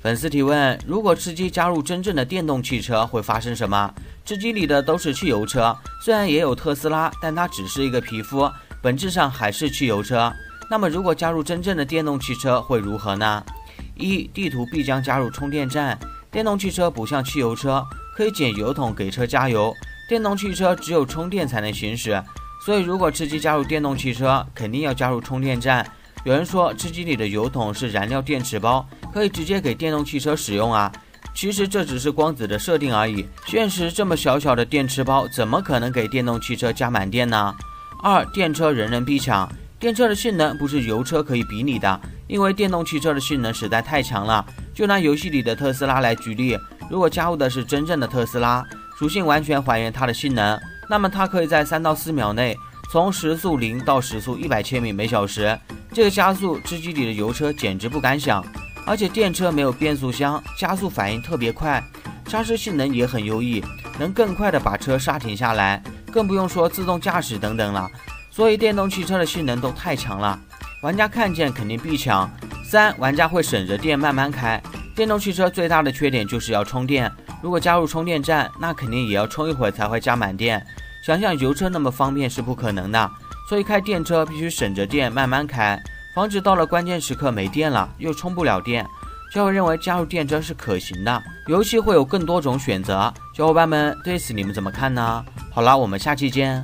粉丝提问：如果吃鸡加入真正的电动汽车，会发生什么？吃鸡里的都是汽油车，虽然也有特斯拉，但它只是一个皮肤，本质上还是汽油车。那么如果加入真正的电动汽车会如何呢？一、地图必将加入充电站。电动汽车不像汽油车，可以捡油桶给车加油，电动汽车只有充电才能行驶。所以如果吃鸡加入电动汽车，肯定要加入充电站。有人说吃鸡里的油桶是燃料电池包。可以直接给电动汽车使用啊！其实这只是光子的设定而已。现实这么小小的电池包，怎么可能给电动汽车加满电呢？二，电车人人必抢。电车的性能不是油车可以比拟的，因为电动汽车的性能实在太强了。就拿游戏里的特斯拉来举例，如果加入的是真正的特斯拉，属性完全还原它的性能，那么它可以在三到四秒内从时速零到时速一百千米每小时，这个加速，吃鸡里的油车简直不敢想。而且电车没有变速箱，加速反应特别快，刹车性能也很优异，能更快的把车刹停下来，更不用说自动驾驶等等了。所以电动汽车的性能都太强了，玩家看见肯定必抢。三，玩家会省着电慢慢开。电动汽车最大的缺点就是要充电，如果加入充电站，那肯定也要充一会儿才会加满电。想想油车那么方便是不可能的，所以开电车必须省着电慢慢开。防止到了关键时刻没电了又充不了电，小伙认为加入电车是可行的。游戏会有更多种选择，小伙伴们对此你们怎么看呢？好了，我们下期见。